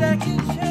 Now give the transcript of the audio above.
second chance.